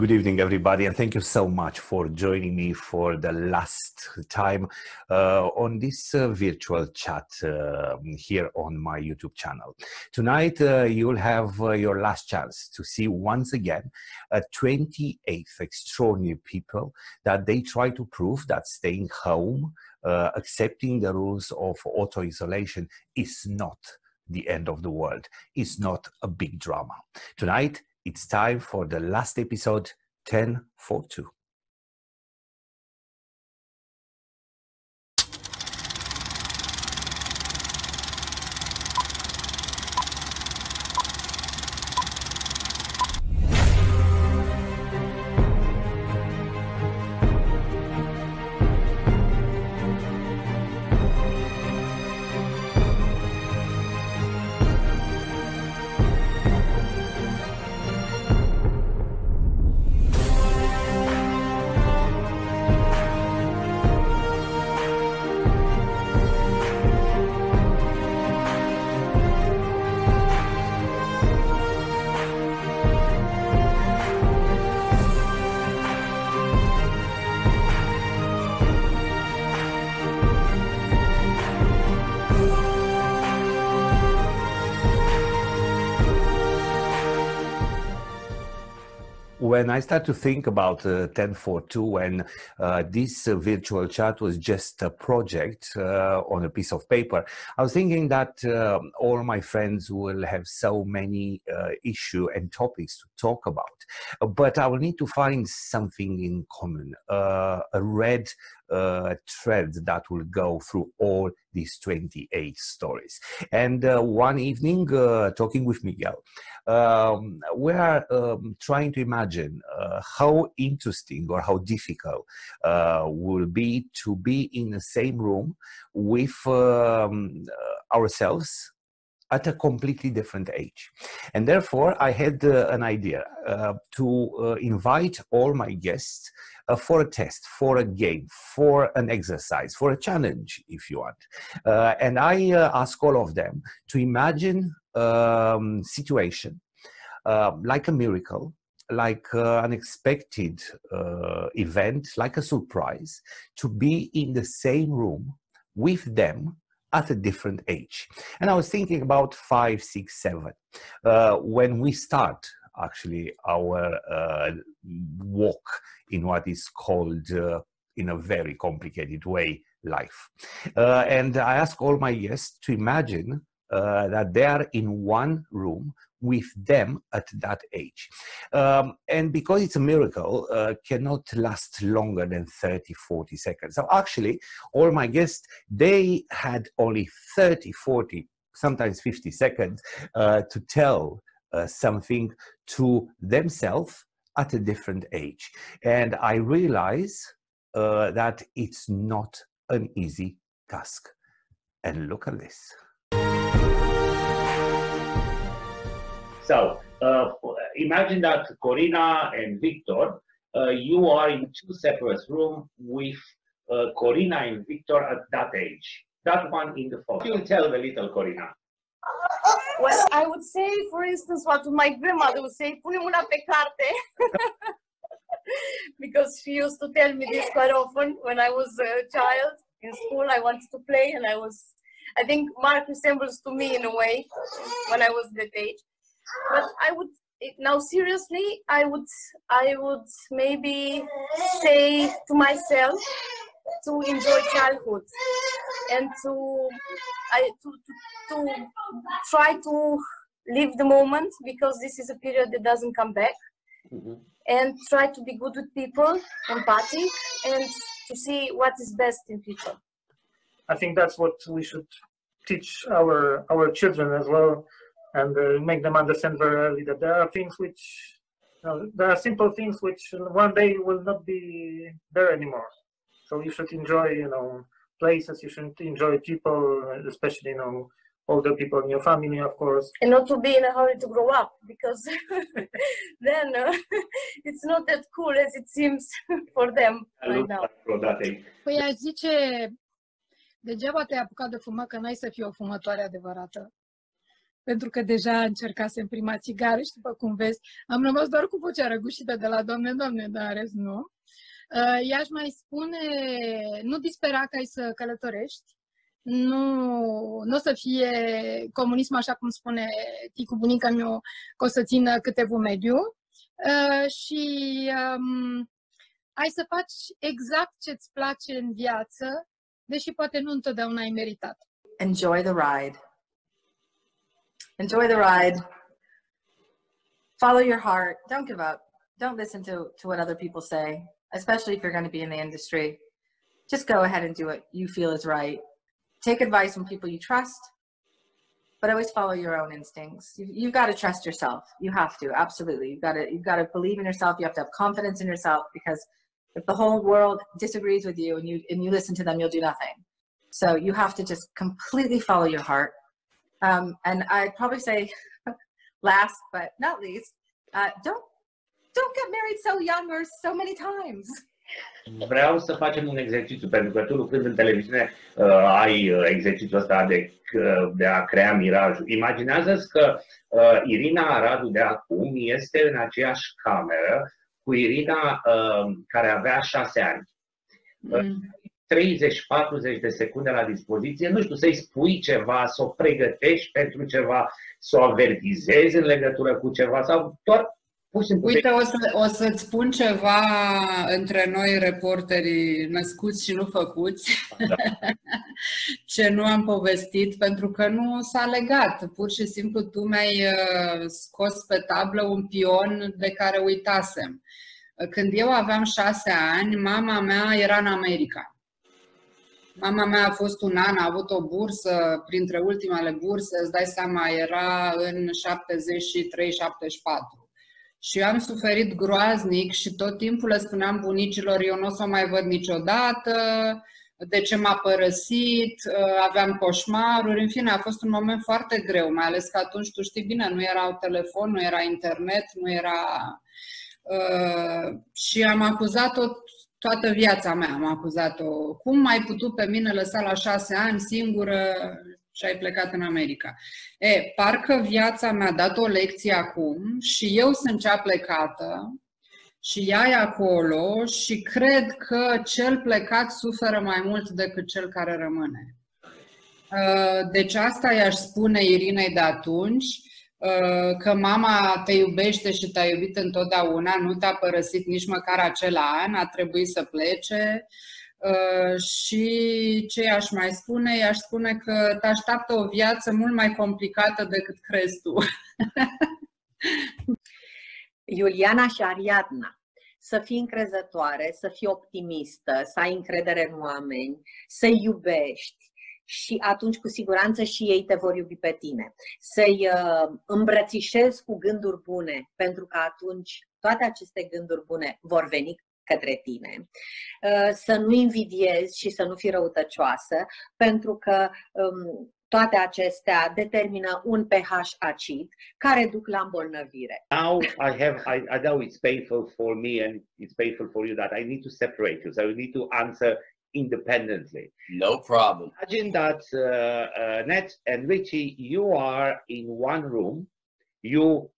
Good evening, everybody, and thank you so much for joining me for the last time uh, on this uh, virtual chat uh, here on my YouTube channel. Tonight, uh, you'll have uh, your last chance to see once again a 28th extraordinary people that they try to prove that staying home, uh, accepting the rules of auto isolation is not the end of the world, It's not a big drama. Tonight, it's time for the last episode 1042. When I start to think about uh, 1042, when uh, this uh, virtual chat was just a project uh, on a piece of paper, I was thinking that um, all my friends will have so many uh, issue and topics to talk about, but I will need to find something in common, uh, a red uh, thread that will go through all these 28 stories. And uh, one evening, uh, talking with Miguel, um, we are um, trying to imagine uh, how interesting or how difficult uh, will be to be in the same room with um, ourselves at a completely different age. And therefore, I had uh, an idea uh, to uh, invite all my guests uh, for a test, for a game, for an exercise, for a challenge, if you want. Uh, and I uh, ask all of them to imagine um, situation like a miracle, like uh, unexpected event, like a surprise, to be in the same room with them at a different age. And I was thinking about five, six, seven. Uh, when we start actually our uh, walk in what is called, uh, in a very complicated way, life. Uh, and I ask all my guests to imagine uh, that they are in one room with them at that age. Um, and because it's a miracle, uh, cannot last longer than 30, 40 seconds. So actually, all my guests, they had only 30, 40, sometimes 50 seconds uh, to tell uh, something to themselves at a different age. And I realize uh, that it's not an easy task. And look at this. So uh, imagine that Corina and Victor, uh, you are in two separate rooms with uh, Corina and Victor at that age. That one in the photo. You tell the little Corina. Well, I would say, for instance, what my grandmother would say, pune mâna pe carte. because she used to tell me this quite often when I was a child in school. I wanted to play and I was, I think Mark resembles to me in a way when I was that age but I would now seriously I would I would maybe say to myself to enjoy childhood and to I to, to, to try to live the moment because this is a period that doesn't come back mm-hmm. and try to be good with people empathic and to see what is best in people i think that's what we should teach our our children as well and uh, make them understand very early that there are things which you know, there are simple things which one day will not be there anymore. So you should enjoy, you know, places. You should enjoy people, especially you know older people in your family, of course. And not to be in a hurry to grow up because then uh, it's not that cool as it seems for them right now. Păi aș zice, degeaba te-ai apucat de fumat că n-ai să fii o fumătoare adevărată. Pentru că deja încercasem prima țigară și după cum vezi, am rămas doar cu vocea răgușită de la Doamne, Doamne, dar în rest nu. Uh, i-aș mai spune, nu dispera că ai să călătorești, nu, nu o să fie comunism așa cum spune ticu bunica meu, că o să țină câteva mediu uh, și um, ai să faci exact ce-ți place în viață, deși poate nu întotdeauna ai meritat. Enjoy the ride. Enjoy the ride. Follow your heart. Don't give up. Don't listen to, to what other people say, especially if you're going to be in the industry. Just go ahead and do what you feel is right take advice from people you trust, but always follow your own instincts. You've, you've got to trust yourself. You have to, absolutely. You've got to, you've got to believe in yourself. You have to have confidence in yourself because if the whole world disagrees with you and you, and you listen to them, you'll do nothing. So you have to just completely follow your heart. Um, and I'd probably say last but not least, uh, don't, don't get married so young or so many times. Vreau să facem un exercițiu, pentru că tu lucrând în televiziune uh, ai uh, exercițiul ăsta de, uh, de a crea mirajul. Imaginează-ți că uh, Irina Aradu de acum este în aceeași cameră cu Irina uh, care avea șase ani. Mm. 30-40 de secunde la dispoziție, nu știu, să-i spui ceva, să o pregătești pentru ceva, să o avertizezi în legătură cu ceva sau doar Uite, o, să, o să-ți spun ceva între noi, reporterii născuți și nu făcuți, da. ce nu am povestit, pentru că nu s-a legat. Pur și simplu tu mi-ai uh, scos pe tablă un pion de care uitasem. Când eu aveam șase ani, mama mea era în America. Mama mea a fost un an, a avut o bursă, printre ultimele burse, îți dai seama, era în 73-74 și eu am suferit groaznic și tot timpul le spuneam bunicilor, eu nu o să o mai văd niciodată, de ce m-a părăsit, uh, aveam coșmaruri, în fine, a fost un moment foarte greu, mai ales că atunci, tu știi bine, nu era telefon, nu era internet, nu era... Uh, și am acuzat-o toată viața mea, am acuzat-o. Cum ai putut pe mine lăsa la șase ani singură și ai plecat în America. E, parcă viața mi-a dat o lecție acum și eu sunt cea plecată și ea e acolo și cred că cel plecat suferă mai mult decât cel care rămâne. Deci asta i-aș spune Irinei de atunci, că mama te iubește și te-a iubit întotdeauna, nu te-a părăsit nici măcar acela an, a trebuit să plece, Uh, și ce aș mai spune? I-aș spune că te așteaptă o viață mult mai complicată decât crezi tu. Iuliana și Ariadna, să fii încrezătoare, să fii optimistă, să ai încredere în oameni, să iubești și atunci cu siguranță și ei te vor iubi pe tine. Să-i uh, îmbrățișezi cu gânduri bune, pentru că atunci toate aceste gânduri bune vor veni către tine, uh, să nu invidiezi și să nu fii răutăcioasă, pentru că um, toate acestea determină un pH acid care duc la îmbolnăvire. Now I have I, I know it's painful for me and it's painful for you that I need to separate you. So you need to answer independently. No problem. Imagine that uh, uh, Ned and Richie, you are in one room. You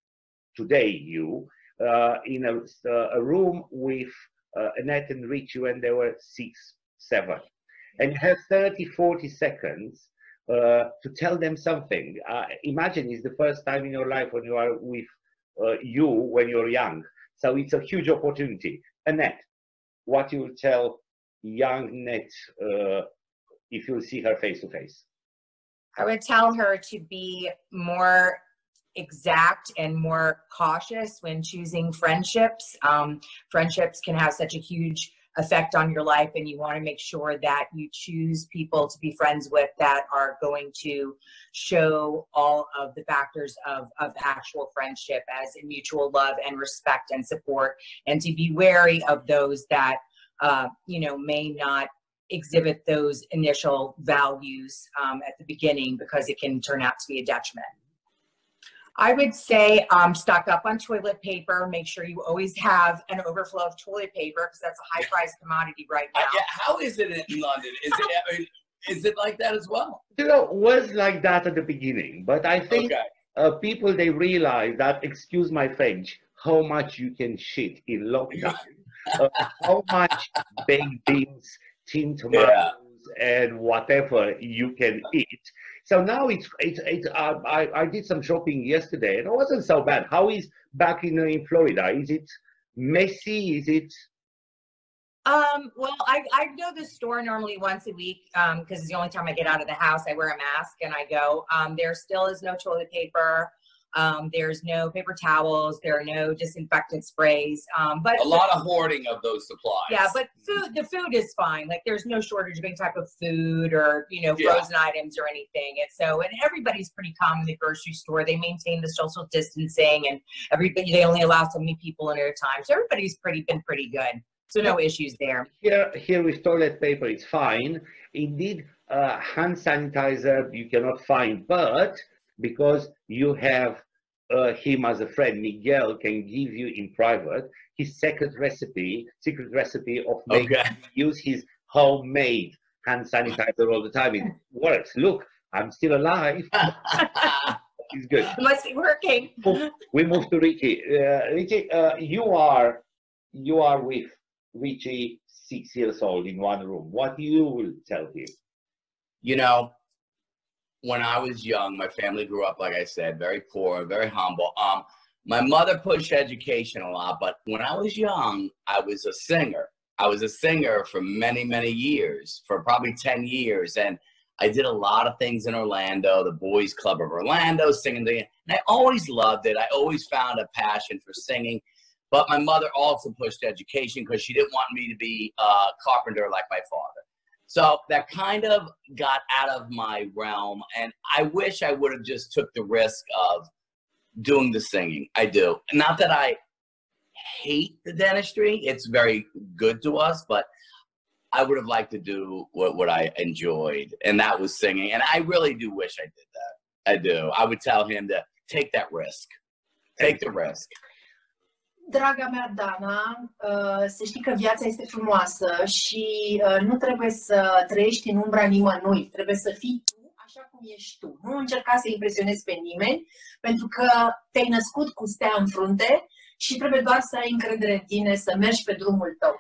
today you uh, in a, uh, a room with uh, Annette and Richie when there were six, seven. And you have 30, 40 seconds uh, to tell them something. Uh, imagine it's the first time in your life when you are with uh, you when you're young. So it's a huge opportunity. Annette, what you will tell young net uh, if you'll see her face to face? I would tell her to be more exact and more cautious when choosing friendships. Um, friendships can have such a huge effect on your life, and you want to make sure that you choose people to be friends with that are going to show all of the factors of, of actual friendship as in mutual love and respect and support, and to be wary of those that uh, you know may not exhibit those initial values um, at the beginning because it can turn out to be a detriment. I would say um, stock up on toilet paper. Make sure you always have an overflow of toilet paper because that's a high price commodity right now. Uh, yeah, how is it in London? Is it? I mean, is it like that as well? You know, was like that at the beginning, but I think Okay. uh, people they realize that, excuse my French, how much you can shit in lockdown, uh, how much baked beans, tin tomatoes, and whatever you can eat. So now it's it's, it's uh, I I did some shopping yesterday and it wasn't so bad. How is back in in Florida? Is it messy? Is it? Um, well, I, I go to the store normally once a week um, because it's the only time I get out of the house. I wear a mask and I go. Um, there still is no toilet paper. Um, there's no paper towels. There are no disinfectant sprays. Um, but A lot of hoarding of those supplies. yeah, but food the food is fine. Like there's no shortage of any type of food or you know Yeah. frozen items or anything. And so and everybody's pretty calm in the grocery store. They maintain the social distancing and everybody they only allow so many people in at a time. So everybody's pretty been pretty good. So no issues there. Here, here with toilet paper, it's fine. Indeed, uh, hand sanitizer you cannot find, but because you have uh, him as a friend, Miguel can give you in private his secret recipe, secret recipe of making Okay. use his homemade hand sanitizer all the time. It works. Look, I'm still alive. it's good. It must be working. We move to Richie. Uh, Richie, uh, you are you are with Richie, six years old, in one room. What you will tell him? you know, when I was young, my family grew up, like I said, very poor, very humble. Um, my mother pushed education a lot, but when I was young, I was a singer. I was a singer for many, many years, for probably 10 years. And I did a lot of things in Orlando, the Boys Club of Orlando, singing. The, and I always loved it. I always found a passion for singing. But my mother also pushed education because she didn't want me to be a carpenter like my father. So that kind of got out of my realm, and I wish I would have just took the risk of doing the singing. I do. Not that I hate the dentistry; it's very good to us, but I would have liked to do what, what I enjoyed, and that was singing. And I really do wish I did that. I do. I would tell him to take that risk. Take the risk. Draga mea, Dana, uh, să știi că viața este frumoasă și uh, nu trebuie să trăiești în umbra nimănui. Trebuie să fii tu așa cum ești tu. Nu încerca să impresionezi pe nimeni, pentru că te-ai născut cu stea în frunte și trebuie doar să ai încredere în tine, să mergi pe drumul tău.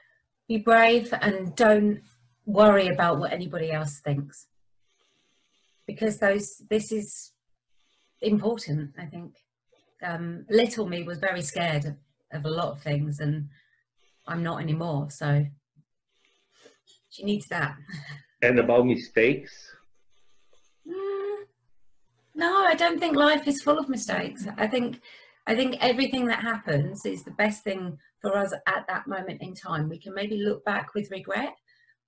Be brave and don't worry about what anybody else thinks. Because those this is important, I think. Um, little me was very scared of, of a lot of things and I'm not anymore, so she needs that. And about mistakes? Mm, no, I don't think life is full of mistakes. I think I think everything that happens is the best thing for us at that moment in time. We can maybe look back with regret,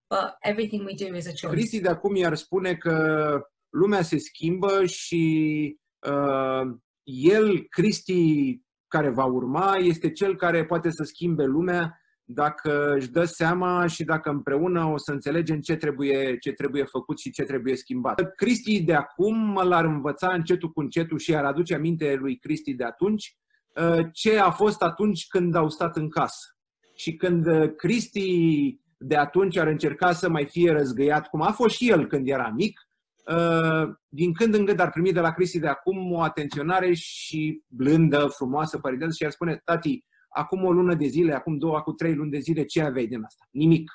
but everything we do is a choice. Cristi de acum i-ar spune că lumea se schimbă și uh, el, Cristi, care va urma, este cel care poate să schimbe lumea dacă își dă seama și dacă împreună o să înțelegem ce trebuie, ce trebuie făcut și ce trebuie schimbat. Cristi de acum l-ar învăța încetul cu încetul și ar aduce aminte lui Cristi de atunci uh, ce a fost atunci când au stat în casă. Și când uh, Cristi de atunci ar încerca să mai fie răzgăiat, cum a fost și el când era mic, uh, din când în când ar primi de la Cristi de acum o atenționare și blândă, frumoasă, părintență și ar spune, tati, acum o lună de zile, acum două, acum trei luni de zile, ce aveai din asta? Nimic.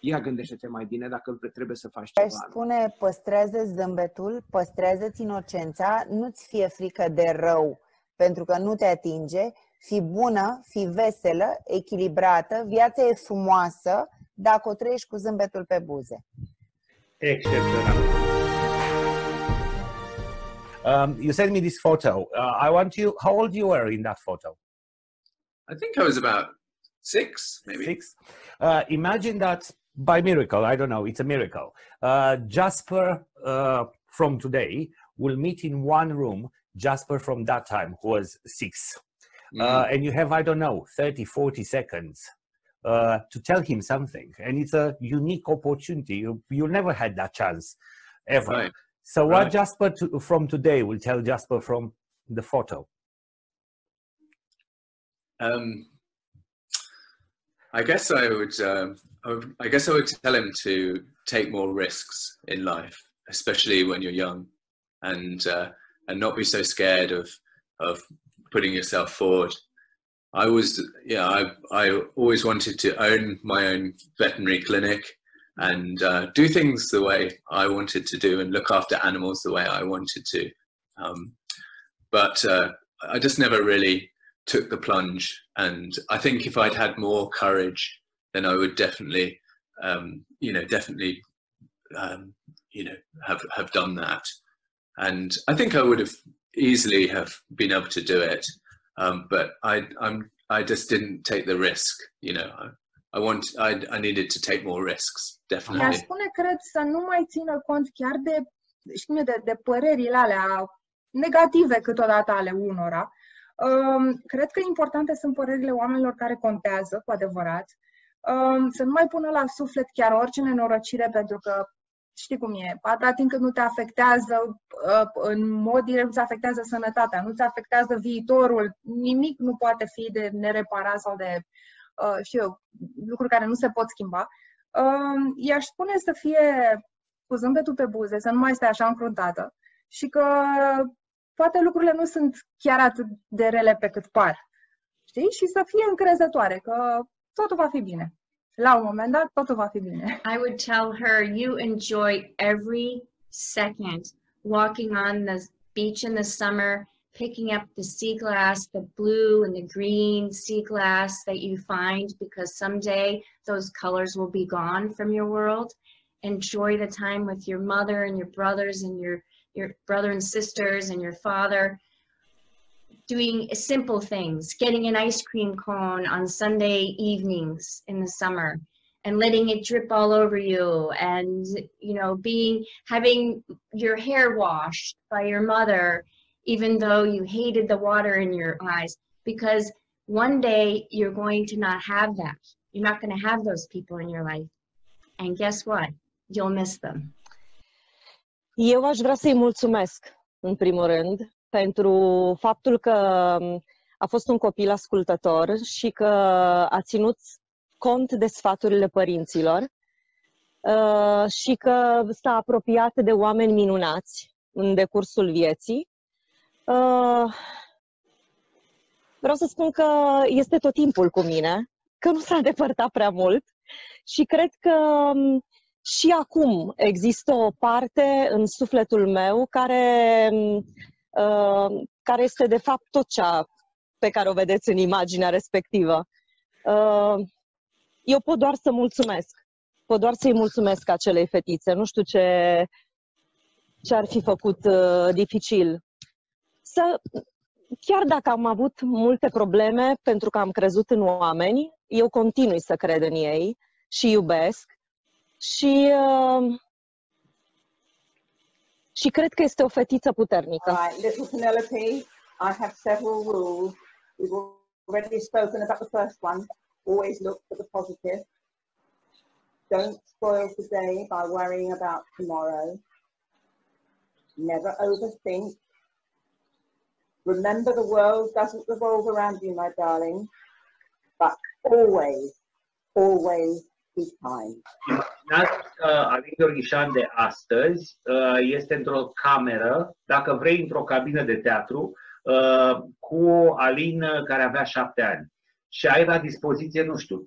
Ia gândește-te mai bine dacă trebuie să faci Aș ceva. spune, păstrează zâmbetul, păstrează-ți inocența, nu-ți fie frică de rău, pentru că nu te atinge, fi bună, fi veselă, echilibrată, viața e frumoasă dacă o trăiești cu zâmbetul pe buze. Excepțional. Um, you sent me this photo. Uh, I want you. How old you were in that photo? I think I was about six, maybe. Six. Uh, imagine that by miracle. I don't know. It's a miracle. Uh, Jasper uh, from today will meet in one room. Jasper from that time who was six, uh, and you have I don't know 30, 40 seconds uh, to tell him something, and it's a unique opportunity. You you never had that chance ever. Right. So what Right. Jasper to, from today will tell Jasper from the photo? Um, I guess I would. Uh, I would- I guess I would tell him to take more risks in life, especially when you're young, and uh, and not be so scared of of putting yourself forward. I was, yeah, I I always wanted to own my own veterinary clinic and uh, do things the way I wanted to do and look after animals the way I wanted to. Um, but uh, I just never really took the plunge. And I think if I'd had more courage, then I would definitely, um, you know, definitely, um, you know, have have done that. And I think I would have easily have been able to do it. Um, but I, I'm, I just didn't take the risk. You know, I, I want, I, I needed to take more risks, I-aș definitely. spune, cred, să nu mai țină cont chiar de, știu eu, de, de părerile alea negative câteodată ale unora. Um, cred că importante sunt părerile oamenilor care contează, cu adevărat. Um, să nu mai pună la suflet chiar orice nenorocire, pentru că știi cum e, atâta timp cât nu te afectează uh, în mod direct, nu-ți afectează sănătatea, nu-ți afectează viitorul, nimic nu poate fi de nereparat sau de, uh, știu eu, lucruri care nu se pot schimba. Um, i-aș spune să fie cu zâmbetul pe buze, să nu mai stai așa încruntată și că poate lucrurile nu sunt chiar atât de rele pe cât par. Știi? Și să fie încrezătoare că totul va fi bine. La un moment dat, totul va fi bine. I would tell her you enjoy every second walking on the beach in the summer, picking up the sea glass, the blue and the green sea glass that you find because someday those colors will be gone from your world. Enjoy the time with your mother and your brothers and your your brother and sisters and your father doing simple things, getting an ice cream cone on Sunday evenings in the summer and letting it drip all over you and you know being having your hair washed by your mother even though you hated the water in your eyes because one day you're going to not have that. You're not going to have those people in your life. And guess what? You'll miss them. Eu aș vrea să-i mulțumesc, în primul rând, pentru faptul că a fost un copil ascultător și că a ținut cont de sfaturile părinților uh, și că s-a apropiat de oameni minunați în decursul vieții. Uh, Vreau să spun că este tot timpul cu mine, că nu s-a depărtat prea mult și cred că um, și acum există o parte în sufletul meu care, uh, care este de fapt tot cea pe care o vedeți în imaginea respectivă. Uh, eu pot doar să mulțumesc. Pot doar să-i mulțumesc acelei fetițe. Nu știu ce, ce ar fi făcut uh, dificil. Să, chiar dacă am avut multe probleme pentru că am crezut în oameni, eu continui să cred în ei și iubesc și uh, și cred că este o fetiță puternică. Right, little Penelope, I have several rules. We've already spoken about the first one. Always look for the positive. Don't spoil today by worrying about tomorrow. Never overthink. Remember the world doesn't revolve around you, my darling, but always, always be kind. uh, Alin Gheorghișan de astăzi uh, este într-o cameră, dacă vrei, într-o cabină de teatru, uh, cu Alin uh, care avea șapte ani. Și ai la dispoziție, nu știu,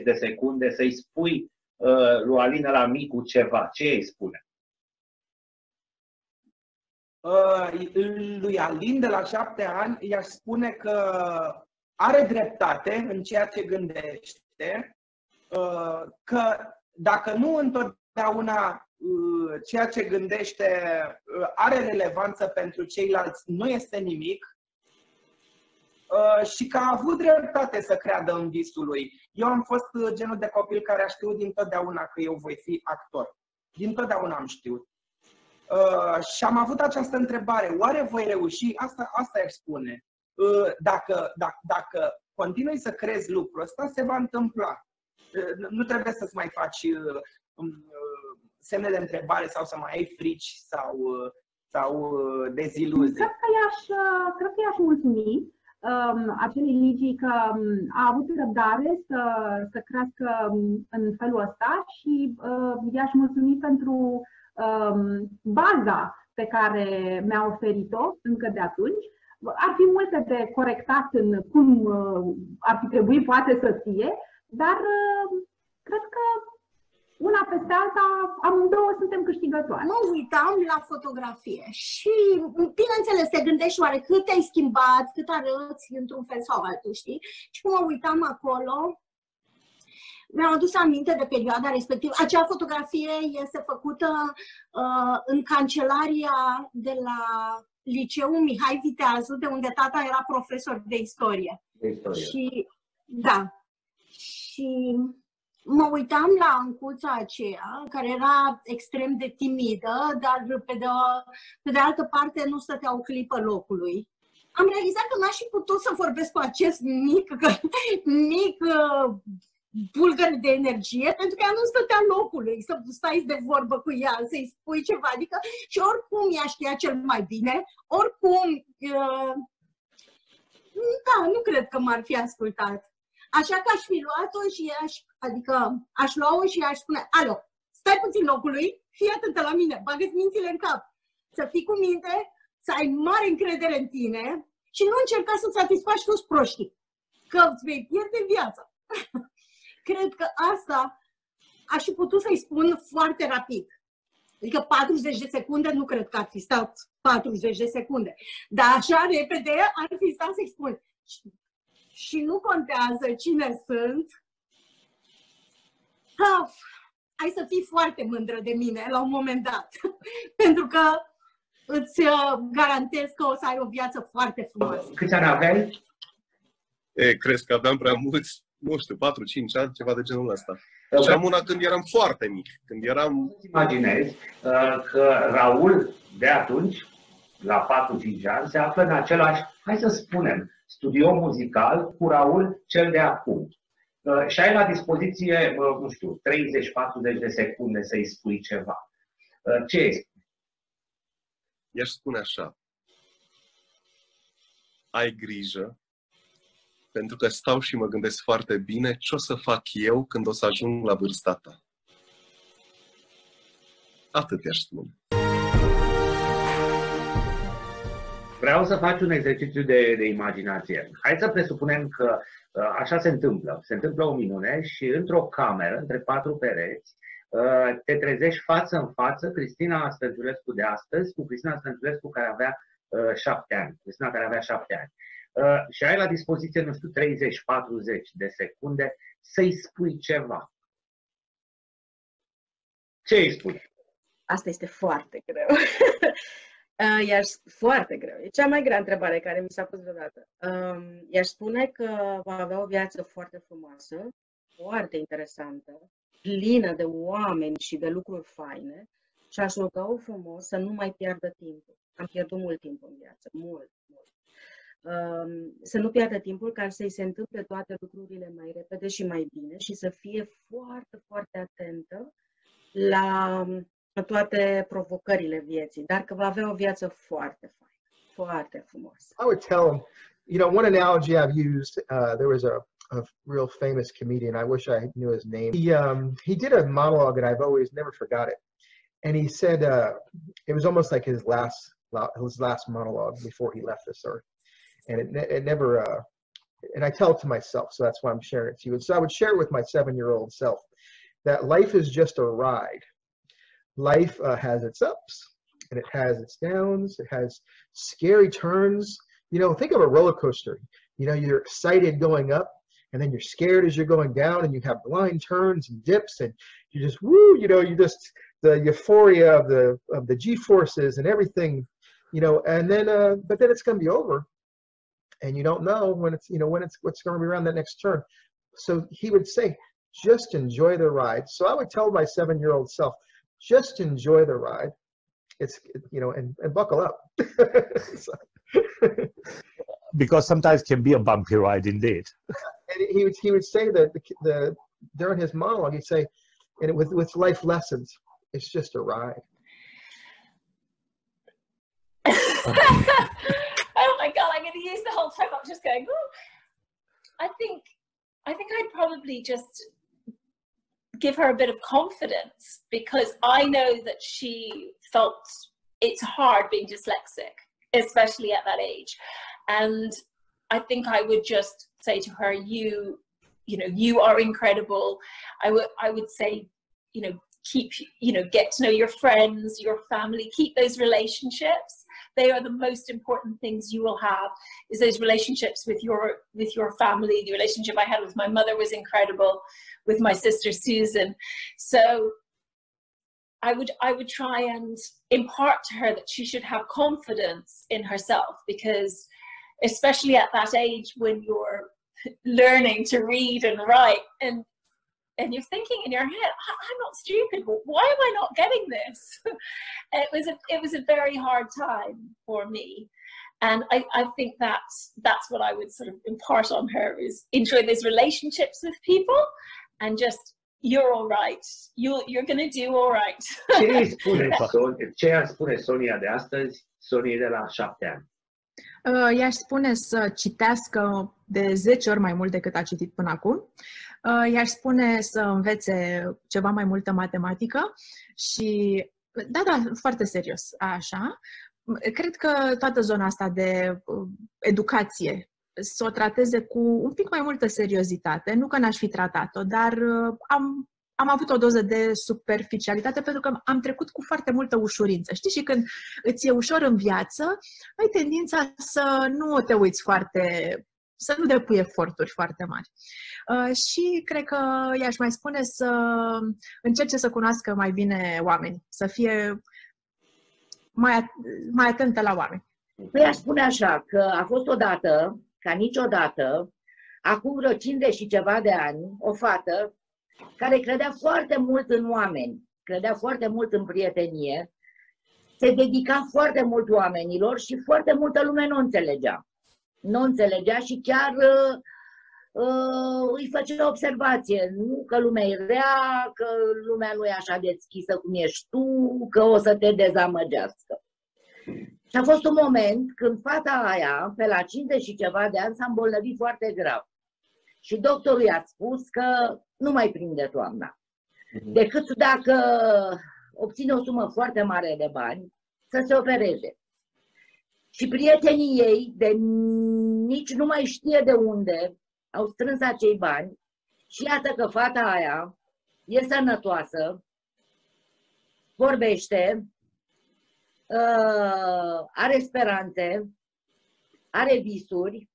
30-40 de secunde să-i spui uh, lui Alina la micu ceva. Ce îi spune? Uh, lui Alin de la șapte ani i-aș spune că are dreptate în ceea ce gândește, uh, că dacă nu întotdeauna uh, ceea ce gândește uh, are relevanță pentru ceilalți, nu este nimic, Uh, și că a avut dreptate să creadă în visul lui. Eu am fost uh, genul de copil care a știut dintotdeauna că eu voi fi actor. Dintotdeauna am știut. Uh, și am avut această întrebare, oare voi reuși? Asta, asta aș spune. Uh, dacă, dacă, dacă continui să crezi lucrul ăsta, se va întâmpla. Uh, nu trebuie să-ți mai faci uh, um, uh, semne de întrebare sau să mai ai frici sau, uh, sau uh, deziluzii. Cred că i-aș, uh, cred că i-aș mulțumi um, acelei Ligii că um, a avut răbdare să, să crească um, în felul ăsta și uh, i-aș mulțumi pentru um, baza pe care mi-a oferit-o încă de atunci. Ar fi multe de corectat în cum uh, ar fi trebuit poate să fie, dar uh, cred că una peste alta, amândouă suntem câștigătoare. Mă uitam la fotografie și, bineînțeles, te gândești oare cât te-ai schimbat, cât arăți într-un fel sau altul, știi? Și cum mă uitam acolo, mi-am adus aminte de perioada respectivă. Acea fotografie este făcută uh, în cancelaria de la liceul Mihai Viteazu, de unde tata era profesor de istorie. De istorie. Și, da. Și mă uitam la ancuța aceea, care era extrem de timidă, dar pe de, pe de altă parte nu stătea o clipă locului. Am realizat că n-aș fi putut să vorbesc cu acest mic, mic uh, bulgăr de energie, pentru că ea nu stătea locului să stai de vorbă cu ea, să-i spui ceva. Adică, și oricum ea știa cel mai bine, oricum, uh, da, nu cred că m-ar fi ascultat. Așa că aș fi luat-o și aș, adică aș lua-o și aș spune, alo, stai puțin locului, fii atentă la mine, bagă-ți mințile în cap, să fii cu minte, să ai mare încredere în tine și nu încerca să satisfaci toți proștii, că îți vei pierde viața. Cred că asta aș fi putut să-i spun foarte rapid. Adică 40 de secunde, nu cred că ar fi stat 40 de secunde. Dar așa repede ar fi stat să-i spun și nu contează cine sunt, ha, ai să fii foarte mândră de mine la un moment dat. Pentru că îți uh, garantez că o să ai o viață foarte frumoasă. Câți ani aveai? E, crezi că aveam prea mulți? Nu știu, 4-5 ani, ceva de genul ăsta. Și am una când eram foarte mic, când eram... Imaginezi uh, că Raul de atunci, la 4-5 ani, se află în același, hai să spunem, studio muzical cu Raul cel de acum. Uh, și ai la dispoziție, uh, nu știu, 30-40 de secunde să-i spui ceva. Uh, ce îi spui? I-aș spune așa. Ai grijă, pentru că stau și mă gândesc foarte bine ce o să fac eu când o să ajung la vârsta ta. Atât i-aș spune. Vreau să faci un exercițiu de, de imaginație. Hai să presupunem că uh, așa se întâmplă. Se întâmplă o minune și într-o cameră, între patru pereți, uh, te trezești față în față Cristina Stănciulescu de astăzi cu Cristina Stănciulescu care avea uh, șapte ani. Cristina care avea șapte ani. Și ai la dispoziție, nu știu, 30-40 de secunde să-i spui ceva. Ce îi spui? Asta este foarte greu. Uh, i-aș, foarte greu. E cea mai grea întrebare care mi s-a pus vreodată. Uh, i-aș spune că va avea o viață foarte frumoasă, foarte interesantă, plină de oameni și de lucruri faine și aș ruga-o frumos să nu mai piardă timpul. Am pierdut mult timp în viață, mult, mult. Uh, să nu piardă timpul ca să-i se întâmple toate lucrurile mai repede și mai bine și să fie foarte, foarte atentă la toate provocările vieții, dar că va avea o viață foarte faină, foarte frumoasă. I would tell him, you know, one analogy I've used, uh, there was a, a real famous comedian, I wish I knew his name. He, um, he did a monologue and I've always never forgot it. And he said, uh, it was almost like his last, his last monologue before he left this earth. And it, it never, uh, and I tell it to myself, so that's why I'm sharing it to you. And So I would share it with my seven-year-old self, that life is just a ride life uh, has its ups and it has its downs. It has scary turns. You know, think of a roller coaster. You know, you're excited going up and then you're scared as you're going down and you have blind turns and dips and you just woo, you know, you just the euphoria of the of the G forces and everything, you know, and then uh but then it's gonna be over and you don't know when it's you know when it's what's gonna be around that next turn. So he would say, just enjoy the ride. So I would tell my seven year old self, just enjoy the ride. It's you know, and, and buckle up. because sometimes it can be a bumpy ride indeed. and he would he would say that the, the during his monologue he'd say, and with with life lessons, it's just a ride. I'm time not just going, oh, I think, I think I'd probably just give her a bit of confidence because I know that she felt it's hard being dyslexic, especially at that age. And I think I would just say to her, you, you know, you are incredible. I would, I would say, you know, keep, you know, get to know your friends, your family, keep those relationships. They are the most important things you will have is those relationships with your, with your family. The relationship I had with my mother was incredible with my sister Susan. So I would I would try and impart to her that she should have confidence in herself because especially at that age when you're learning to read and write and and you're thinking in your head i'm not stupid why am i not getting this it was a it was a very hard time for me and I, I think that's that's what i would sort of impart on her is enjoy those relationships with people and just you're all right. You you're gonna do all right. Ce îi spune, ce ar spune Sonia de astăzi, Sonia de la șapte ani? Uh, i-aș spune să citească de 10 ori mai mult decât a citit până acum. Uh, i-aș spune să învețe ceva mai multă matematică și, da, da, foarte serios, așa. Cred că toată zona asta de uh, educație să o trateze cu un pic mai multă seriozitate. Nu că n-aș fi tratat-o, dar uh, am, am avut o doză de superficialitate pentru că am trecut cu foarte multă ușurință. Știi, și când îți e ușor în viață, ai tendința să nu te uiți foarte să nu depui eforturi foarte mari. Uh, și cred că i-aș mai spune să încerce să cunoască mai bine oameni, să fie mai, mai atentă la oameni. Păi aș spune așa, că a fost odată ca niciodată, acum vreo 50 și ceva de ani, o fată care credea foarte mult în oameni, credea foarte mult în prietenie, se dedica foarte mult oamenilor și foarte multă lume nu înțelegea. Nu înțelegea și chiar uh, uh, îi făcea observație. Nu că lumea e rea, că lumea nu e așa deschisă cum ești tu, că o să te dezamăgească. Și a fost un moment când fata aia, pe la 50 și ceva de ani, s-a îmbolnăvit foarte grav. Și doctorul i-a spus că nu mai prinde toamna. Mhm. Decât dacă obține o sumă foarte mare de bani, să se opereze. Și prietenii ei, de nici nu mai știe de unde, au strâns acei bani și iată că fata aia e sănătoasă, vorbește, uh, are speranțe, are visuri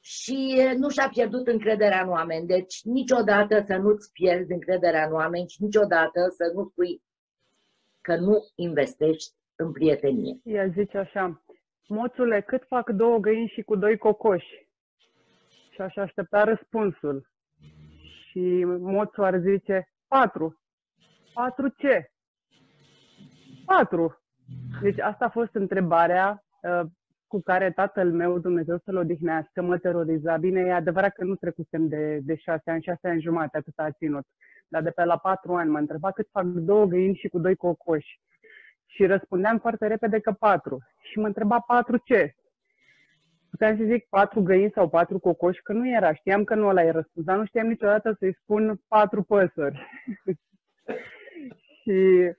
și nu și-a pierdut încrederea în oameni. Deci niciodată să nu-ți pierzi încrederea în oameni și niciodată să nu spui că nu investești în prietenie. Ea zice așa, moțule, cât fac două găini și cu doi cocoși? Și așa aștepta răspunsul. Și moțul ar zice, patru. Patru ce? Patru. Deci asta a fost întrebarea uh, cu care tatăl meu, Dumnezeu să-l odihnească, mă teroriza. Bine, e adevărat că nu trecusem de, de șase ani, șase ani jumate, atât a ținut. Dar de pe la patru ani mă întreba cât fac două găini și cu doi cocoși. Și răspundeam foarte repede că patru. Și mă întreba patru ce? Puteam să zic patru găini sau patru cocoși, că nu era. Știam că nu ăla e răspuns, dar nu știam niciodată să-i spun patru păsări. și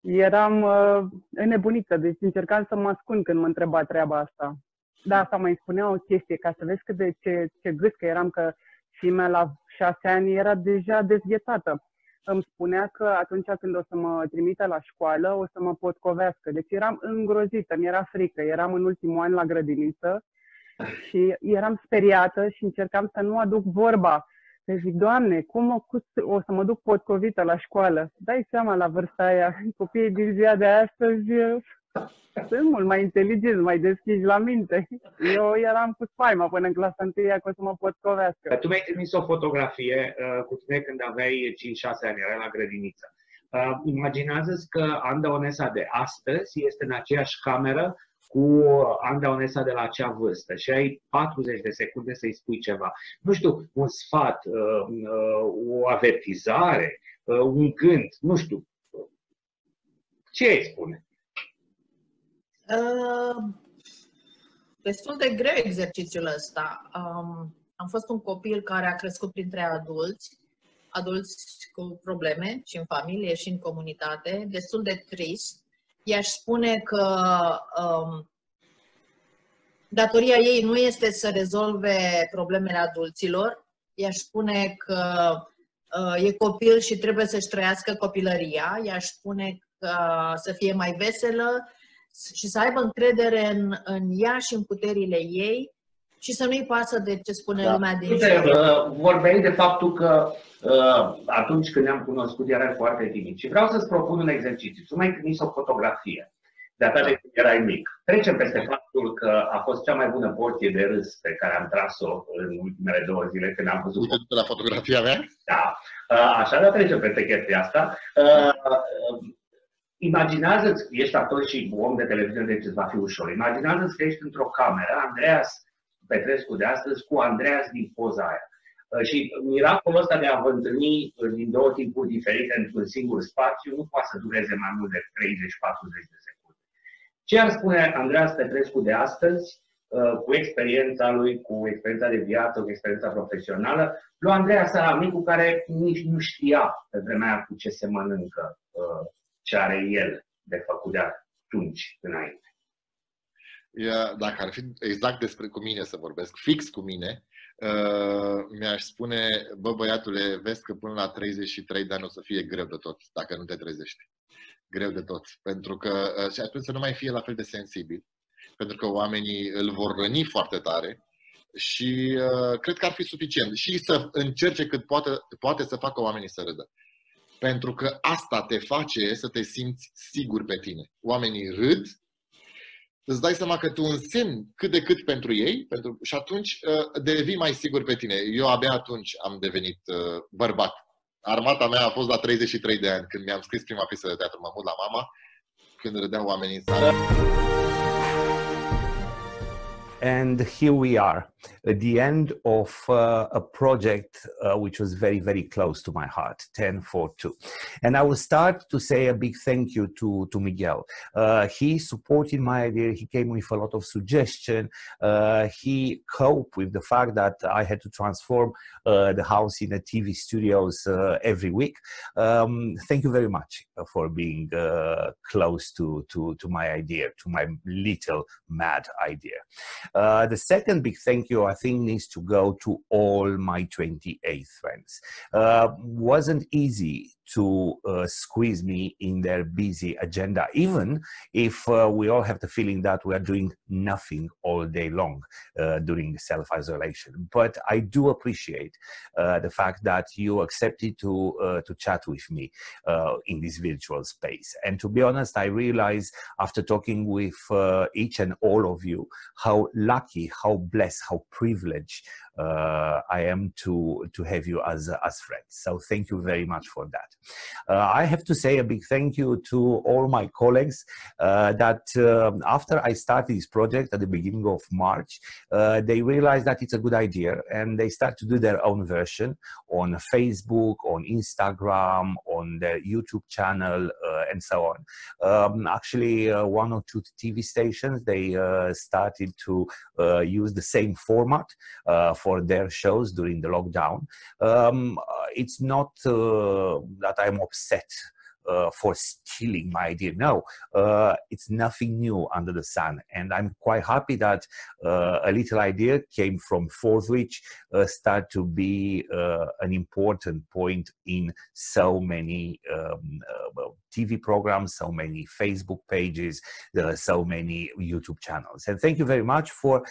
eram uh, înnebunită, deci încercam să mă ascund când mă întreba treaba asta. Da, asta mai spunea o chestie, ca să vezi cât de ce, ce că eram că și mea la șase ani era deja dezghetată. Îmi spunea că atunci când o să mă trimită la școală, o să mă potcovească. Deci eram îngrozită, mi-era frică. Eram în ultimul an la grădiniță și eram speriată și încercam să nu aduc vorba și zic, Doamne, cum o, o să mă duc potcovită la școală? Dai seama la vârsta aia, copiii din ziua de astăzi sunt mult mai inteligenți, mai deschiși la minte. Eu eram cu spaima până în clasa întâia că o să mă potcovească. Tu mi-ai trimis o fotografie uh, cu tine când aveai 5-6 ani, era la grădiniță. Uh, imaginează-ți că Anda Onesa de astăzi este în aceeași cameră cu Anda Onesa de la acea vârstă și ai 40 de secunde să-i spui ceva. Nu știu, un sfat, uh, uh, o avertizare, uh, un gând, nu știu. Ce îi spune? Uh, destul de greu exercițiul ăsta. Um, am fost un copil care a crescut printre adulți, adulți cu probleme și în familie și în comunitate, destul de trist. I-aș spune că um, datoria ei nu este să rezolve problemele adulților, i-aș spune că uh, e copil și trebuie să-și trăiască copilăria, i-aș spune că să fie mai veselă și să aibă încredere în, în ea și în puterile ei și să nu-i pasă de ce spune da. lumea din Uite, jur. uh, vorbeai de faptul că uh, atunci când ne-am cunoscut erai foarte timid. Și vreau să-ți propun un exercițiu. Să mai trimis o fotografie de atât de când erai mic. Trecem peste faptul că a fost cea mai bună porție de râs pe care am tras-o în ultimele două zile când am văzut Uite la fotografia mea? Da. Uh, Așa, dar trecem peste chestia asta. Uh, uh, Imaginează-ți, ești actor și om de televiziune, deci îți va fi ușor. Imaginează-ți că ești într-o cameră, Andreas Petrescu de astăzi cu Andreas din poza aia. Uh, Și miracolul ăsta de a vă întâlni uh, din două timpuri diferite într-un singur spațiu nu poate să dureze mai mult de 30-40 de secunde. Ce ar spune Andreas Petrescu de astăzi, uh, cu experiența lui, cu experiența de viață, cu experiența profesională, lui Andreea Saramnicu, care nici nu știa pe vremea aia cu ce se mănâncă ce are el de făcut de atunci înainte. Ia, dacă ar fi exact despre cu mine să vorbesc, fix cu mine, uh, mi-aș spune, bă băiatule, vezi că până la 33 de ani o să fie greu de tot, dacă nu te trezești. Greu de tot. Pentru că, uh, și atunci să nu mai fie la fel de sensibil, pentru că oamenii îl vor răni foarte tare și uh, cred că ar fi suficient. Și să încerce cât poate, poate să facă oamenii să râdă. Pentru că asta te face să te simți sigur pe tine. Oamenii râd, îți dai seama că tu însemni cât de cât pentru ei pentru, și atunci uh, devii mai sigur pe tine. Eu abia atunci am devenit uh, bărbat. Armata mea a fost la 33 de ani, când mi-am scris prima piesă de teatru, m-am mut la mama, când râdeau oamenii în sală. And here we are at the end of uh, a project uh, which was very, very close to my heart, 10 for 2. And I will start to say a big thank you to, to Miguel. Uh, he supported my idea, he came with a lot of suggestion. Uh, he coped with the fact that I had to transform uh, the house in a TV studios uh, every week. Um, thank you very much for being close to, to, to my idea, to my little mad idea. The second big thank you, I think, needs to go to all my 28 friends. Uh, wasn't easy to uh, squeeze me in their busy agenda, even if uh, we all have the feeling that we are doing nothing all day long uh, during self isolation. But I do appreciate uh, the fact that you accepted to uh, to chat with me uh, in this virtual space. And to be honest, I realize after talking with each and all of you how lucky, how blessed, how privileged I am to to have you as as friends. So thank you very much for that. Uh, I have to say a big thank you to all my colleagues uh, that um, after I started this project at the beginning of March, uh, they realized that it's a good idea and they start to do their own version on Facebook, on Instagram, on their YouTube channel, uh, and so on. Um, actually, uh, one or two TV stations they started to use the same format for their shows during the lockdown. Um, it's not uh, that I'm upset uh, for stealing my idea. No, uh, it's nothing new under the sun. And I'm quite happy that uh, a little idea came from Fourth, which uh, start to be uh, an important point in so many um, uh, TV programs, so many Facebook pages, there are so many YouTube channels. And thank you very much for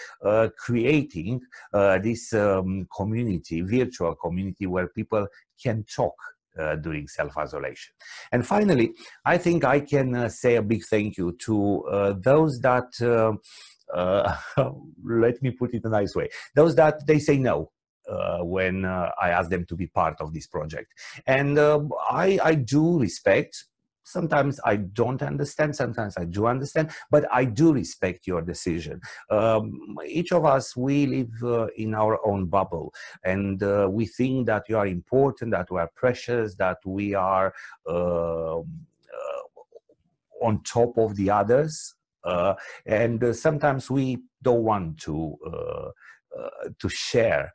creating this um, community, virtual community where people can talk uh, during self-isolation. And finally, I think I can uh, say a big thank you to uh, those that, let me put it a nice way, those that they say no. Uh, when uh, I ask them to be part of this project. And uh, I, I do respect sometimes I don't understand, sometimes I do understand, but I do respect your decision. Um, each of us, we live uh, in our own bubble, and uh, we think that you are important, that we are precious, that we are uh, on top of the others uh, and uh, sometimes we don't want to uh, to share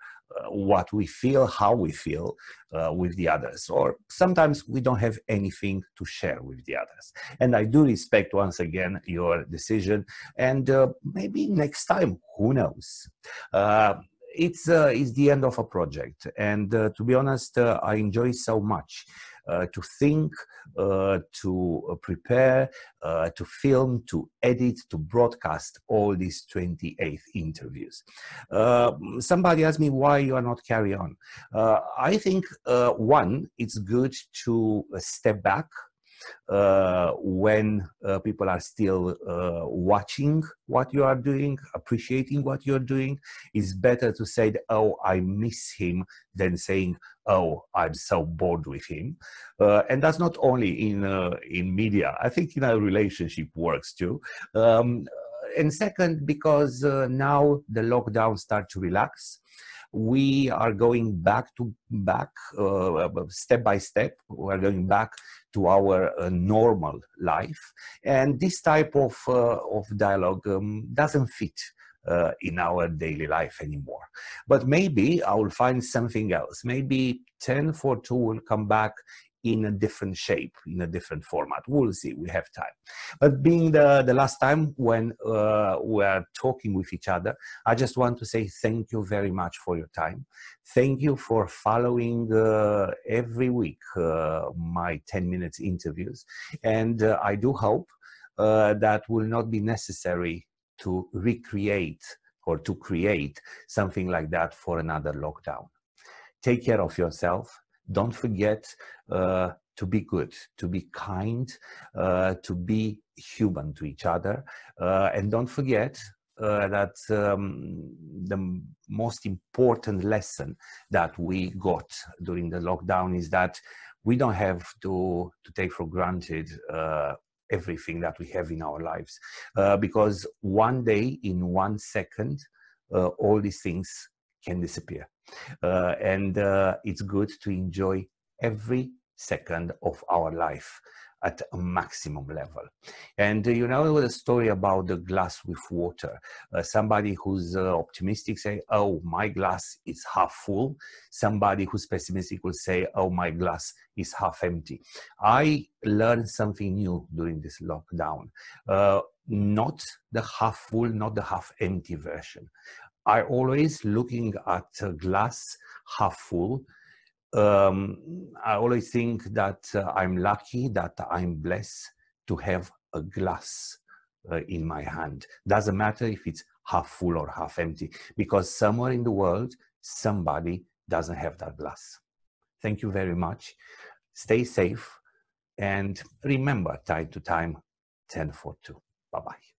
what we feel, how we feel uh, with the others, or sometimes we don't have anything to share with the others. And I do respect once again your decision, and uh, maybe next time, who knows? Uh, it's uh, it's the end of a project, and uh, to be honest, I enjoy so much. Uh, to think, uh, to uh, prepare, to film, to edit, to broadcast all these 28 interviews. somebody asked me why you are not carry on. I think one, it's good to step back uh, when uh, people are still uh, watching what you are doing, appreciating what you're doing, it's better to say, oh, I miss him, than saying, oh, I'm so bored with him. Uh, and that's not only in, uh, in media, I think in a relationship works too. Um, and second, because uh, now the lockdown start to relax, we are going back to back uh, step by step we are going back to our uh, normal life and this type of uh, of dialogue um, doesn't fit uh, in our daily life anymore. But maybe I will find something else. Maybe 10 for 2 will come back in a different shape, in a different format. We'll see, we have time. But being the, the last time when uh, we're talking with each other, I just want to say thank you very much for your time. Thank you for following uh, every week uh, my 10 minutes interviews. And uh, I do hope uh, that will not be necessary to recreate or to create something like that for another lockdown. Take care of yourself don't forget uh, to be good, to be kind, uh, to be human to each other. Uh, and don't forget uh, that um, the most important lesson that we got during the lockdown is that we don't have to, to take for granted uh, everything that we have in our lives. Uh, because one day, in one second, all these things can disappear. Uh, and uh, it's good to enjoy every second of our life at a maximum level. And uh, you know the story about the glass with water. Uh, somebody who's uh, optimistic say, "Oh, my glass is half full." Somebody who's pessimistic will say, "Oh, my glass is half empty." I learned something new during this lockdown. Uh, not the half full, not the half empty version. I always looking at a glass half full. Um, I always think that uh, I'm lucky, that I'm blessed to have a glass uh, in my hand. Doesn't matter if it's half full or half empty, because somewhere in the world, somebody doesn't have that glass. Thank you very much. Stay safe and remember time to time 10 for 2. Bye bye.